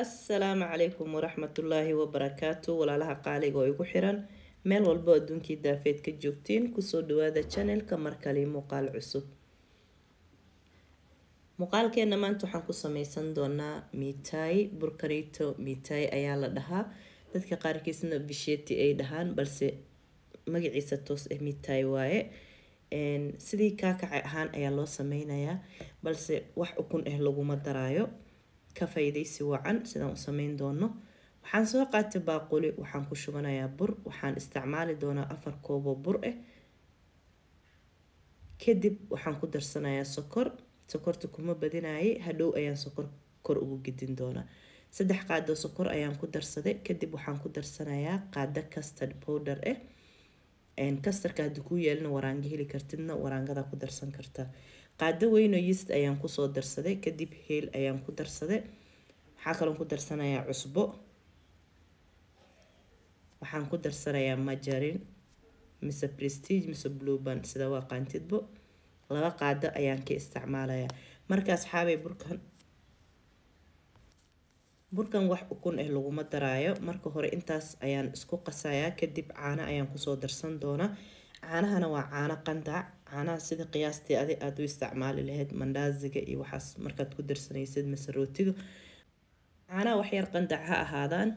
assalaamu calaykum waraxmatullaahi wabarakaatu walaalaha qaaliga oo igu xiran. Meel walbo adduunkii daafeed ka joogtiin ku soo dhawaada channelka markale muuqaal cusub. Muuqaalkeena maanta waxaan ku sameysan doonaa miitaay burkanito miitaay ayaa la dhahaa. Dadka qaarkiisna bisheti ay dhahaan balse magaciisa toos ah miitaay waaye. Sidii kaakaca ahaan ayaa loo sameynayaa balse wax ukun ah laguma daraayo ka faa'iidaysi wacan sidaan u sameyn doono. Waxaan soo qaatay baaquli waxaan ku shubanayaa bur waxaan isticmaali doonaa afar kooboo bur ah kadib waxaan ku darsanayaa sokor sokorta kuma badinayay hadhow ayaan sokor kor ugu gedin doonaa. Saddex qaado sokor ayaan ku darsaday kadib waxaan ku darsanayaa qaado custard powder ah kastarka haddii kuu yeelina waraanga heli kartidna waraangadaa ku darsan kartaa qaado weynoo yist ayaan ku soo darsaday kadib heel ayaan ku darsaday. Waxaa kaloon ku darsanayaa cusbo. Waxaan ku darsanayaa majarin mise prestige mise blueban sida waa qaantidbo. Laba qaado ayaan ka isticmaalayaa marka asxaabay burkan. Burkan wax ukun ah laguma daraayo. Marka hore intaas ayaan isku qasayaa kadib caano ayaan ku soo darsan doonaa. Caanahana waa caano qandac caanaha sida qiyaastii adi aada u isticmaali lahayd mandaaziga iyo waxaas markaad ku darsanaysid mise rootiga caanaha waxyar qandac ha ahaadaan.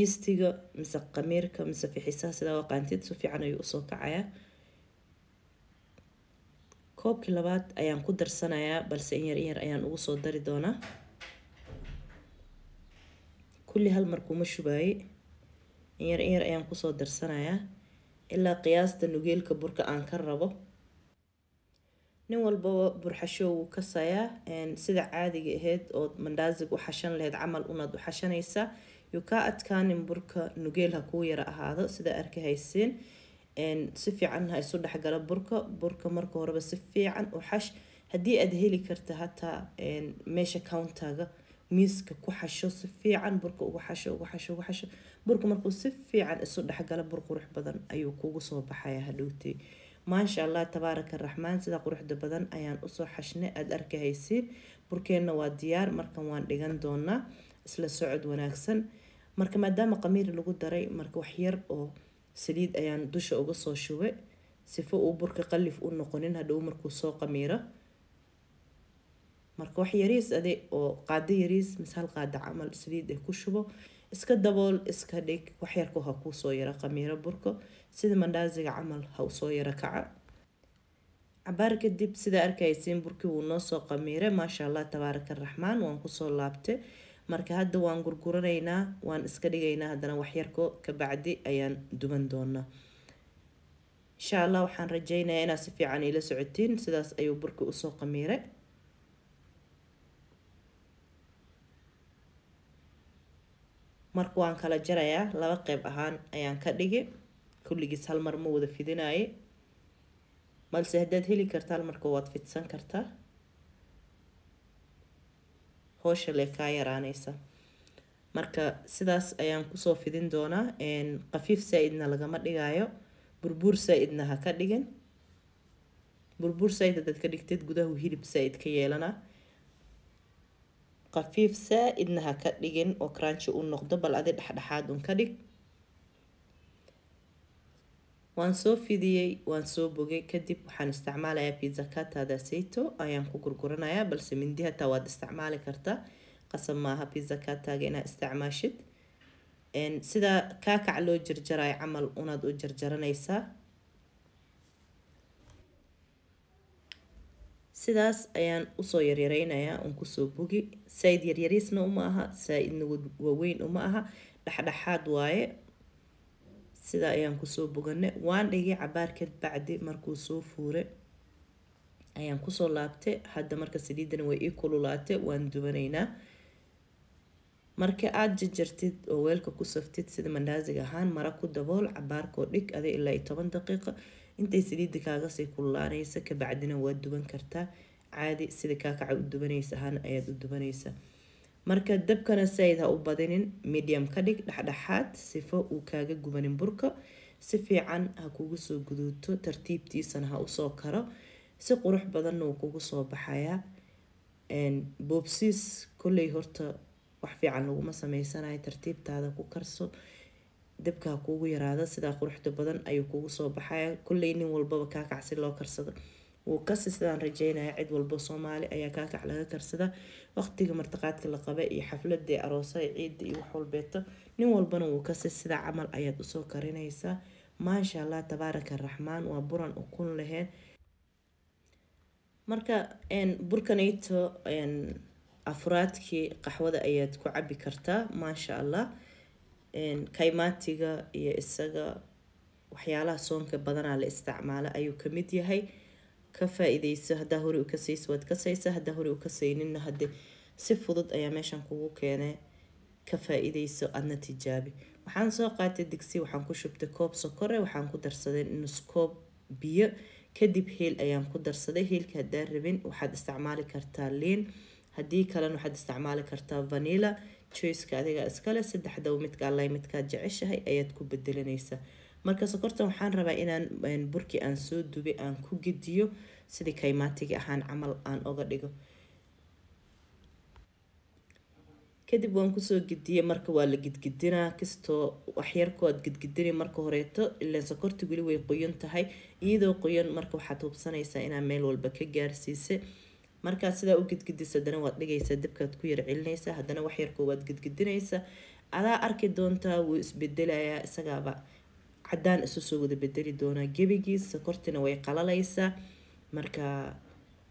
Iistiga mise qamiirka mise fixisaha sidaa waqaantid si fiican ayuu u soo kacayaa. Koobkii labaad ayaan ku darsanayaa balse in yar in yar ayaan ugu soo dari doonaa. Kulli hal mar kuma shubaayey in yar in yar ayaan ku soo darsanayaa ilaa qiyaasta nugeelka burka aan ka rabo. Nin walbaba burxasho wuu kasayaa sida caadiga ahayd ood mandaaziga u xashan lahayd camal unaad u xashanaysaa yuu kaa adkaanin burka nugeel ha kuu yara ahaado sida arka hayseen si fiican ha isu dhexgala burka burka marka horeba si fiican u xash. Haddii aad heli karta hataa meesha countaga miiska ku xasho si fiican burka ugu xasho ugu xasho ugu xasho burka markuu si fiican isu dhexgala bur qurux badan ayuu kugu soo baxaya hadhowtay maasha allah tabaaraka raxmaan sida quruxda badan ayaan u soo xashnay. Aada arkahaysiin burkeenna waa diyaar markan waan dhigan doonaa isla socod wanaagsan. Marka maadaama qamiir lagu daray marka waxyar oo saliid ayaan dusha uga soo shubay sifo uu burka qalif u noqonin hadhow markuu soo qamiiro. Marka wax yariis ade oo qaado yariis misal qaado camal saliid ah ku shubo iska dabool iska dhig waxyarku ha kuusoo yara qamiiro burka sida mandaaziga camal ha u soo yara kaca. Cabaar kadib sida arkaysiin burkii wuu noo soo qamiiray maasha allah tabaaraka raxmaan waan ku soo laabtay. Marka hadda waan gurguranaynaa waan iska dhigaynaa. Haddana waxyarko kabacdi ayaan duban doonaa. Insha allah waxaan rajeynayaa inaad si fiican iila socotiin. Sidaas ayuu burkii u soo qamiiray marka waan kala jarayaa laba qeyb ahaan ayaan ka dhigi kulligiis hal mar ma wada fidinaye balse haddaad heli karta hal marka waad fidsan kartaa hoosha lee kaa yaraanaysa. Marka sidaas ayaan ku soo fidin doonaa qafiif saa-idna lagama dhigaayo. Burbuur saa-idna ha ka dhigin. Burbuur saa-id haddaad ka dhigtid gudahu hilib saa-id ka yeelanaa qafiif saa-idna ha ka dhigin oo cranchi u noqdo bal adi dhexdhexaad un ka dhig. Waan soo fidiyey waan soo bogay kadib waxaan isticmaalayaa pizza katada sayto ayaan ku gurguranayaa balse mindi hataa waad isticmaali kartaa. Qasab maaha pizza kataga inaad isticmaashid. Sida kaakac loo jarjarayo camal unaad u jarjaranaysaa sidaas ayaan u soo yaryareynayaa un ku soo bogi. Saa-id yaryariisna uma aha saa-idna waaweyn uma aha. Dhexdhexaad waaye sidaa ayaan ku soo boganay. Waan dhigay cabaarkeed bacdi markuu soo fuuray ayaan ku soo laabtay. Hadda marka saliidana way ii kululaatay waan dubanaynaa. Marka aada jajartid oo weelka ku saftid sida mandaaziga ahaan mara ku dabool cabaarkoo dhig ada ilaa iyo toban daqiiqa intay saliidda kaagasii kululaanaysa kabacdina waad duban kartaa caadi sida kaakaca u dubanaysa ahaan ayaad u dubanaysaa marka dabkana said ha u badinin medium ka dhig dhexdhexaad sifo uu kaaga gubanin burka. Si fiican ha kugu soo guduuto tartiibtiisana ha u soo karo. Si qurux badanna uu kugu soo baxayaa. Boobsiis kolley horta wax fiican laguma sameysanayo tartiibtaada ku karso. Dabkaa kuugu yaraada sidaa quruxda badan ayuu kugu soo baxaya kulley nin walbaba kaakac si loo karsado wuu kasi sidaan rajeynaya cid walbo soomaali ayaa kaakac laga karsada waqtiga martiqaadka la qaba iyo xafladii aroosaha ciida iyo wax walbeeto. Nin walbana wuu kasi sidaa camal ayaad u soo karinaysaa. Maasha allah tabaaraka araxmaan waa buran ukun laheen marka burkanayto afraadkii qaxwada ayaad ku cabi kartaa maasha allah kaymaatiga iyo isaga waxyaalaha soonka badanaa la isticmaalo ayuu ka mid yahay ka faa-ideyso hadaa hore u kasayso waad kasaysa hadaa hore u kasayninna hade si fudud ayaa meeshan kugu keenay ka faa-ideyso adna tijaabi waxaan soo qaatay digsi waxaan ku shubtay koob sokore waxaan ku darsaday nus biyo kadib heel ayaan ku darsaday heelka hadaa rabin waxaad isticmaali kartaa liin haddii kalena waxaad isticmaali kartaa vanilla joyceka adiga iskale saddexdaba midka alla midkaad jeceshahay ayaad ku bedelanaysaa marka sokortan waxaan rabaa inaan burkii aan soo dubay aan ku gediyo sidii kaymaatiga ahaan camal aan oga dhigo. Kadib waan ku soo gediyey marka waa la gedgedinaa kastoo waxyarku gedgedinay marka horeeto ilaan sokorta weli way qoyan tahay iyadoo qoyan marka waxaad hubsanaysaa inaa meel walba ka gaarsiisa markaa sidaa u gedgedisa haddana waad dhigaysaa dabkaad ku yar celinaysaa haddana waxyarkoo waad gedgedinaysaa adaa arki doontaa wuu isbedelayaa isagaaba cadaan isu soo wada bedeli doonaa gebigiis sokortina way qalalaysaa marka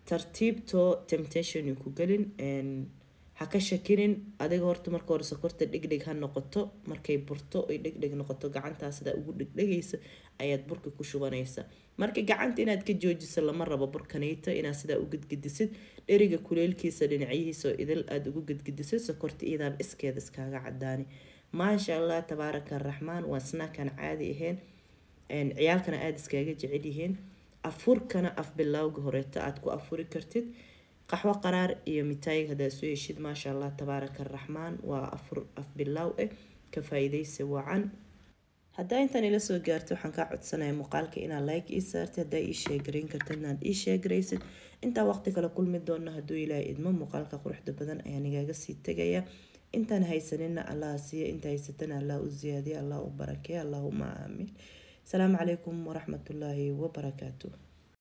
tartiibtoo temptation ku gelin ha ka shakinin. Adiga horta marka hore sokorta dhegdheg ha noqoto markay burto ay dhegdheg noqoto gacantaa sidaa ugu dhegdhegaysa ayaad burka ku shubanaysa marka gacanta inaad ka joojiso lama rabo burkanayta inaad sidaa u gedgedisid dheriga kuleelkiisa dhinacyihiisa oo idil aada ugu gedgedisid sokorta iyadaaba iskeeda iskaaga cadaani maasha allah tabaaraka araxmaan waa snaakan caadi ahayn ciyaalkana aada iskaaga jecel yihiin. Afurkana af bilowga horeeto aada ku afuri kartid. Qaxwo qaraar iyo mitaayig haddaad soo heshid maasha allah tabaaraka araxmaan waa afur af bilow eh ka faa-iideysa wacan. Haddaa intaan ila soo gaarto waxaan kaa codsanaya muuqaalka inaad like ii saartid haddaa ii sheegarayn karta inaad ii sheegaraysid intaa waqti kale kulmi doona hadduu ilaahay idmo muuqaalka quruxda badan ayaa nigaaga sii tegaya intaan haysanina allah siiya inta haysatana allah u ziyaadiya allah u barakeeya allahuma aamin. Asalaamu calaykum waraxmatullaahi wabarakaatu